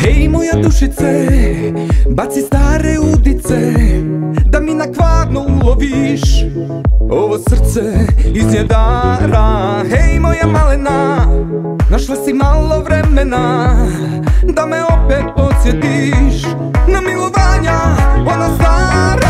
Hej moja dušice, baci stare udice Da mi na kvarno uloviš ovo srce iz njedara Hej moja malena, našla si malo vremena Da me opet podsjetiš na milovanja ona stara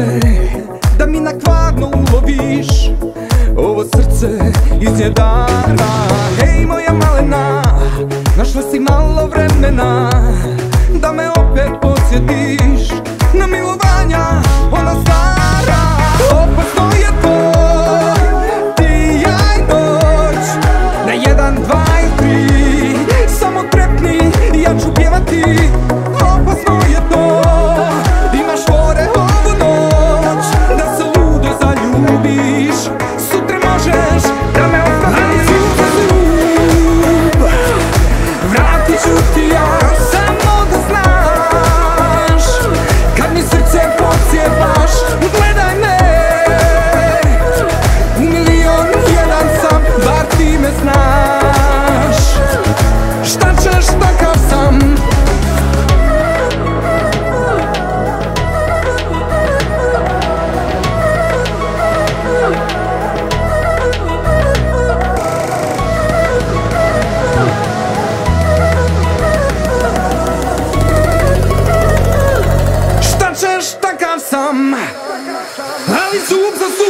udice Da mi na kvarno uloviš. Ovo srce iz njedara Hej moja malena Našla si malo vremena Da me opet podsjetiš Na milovanja Realize o obsessor.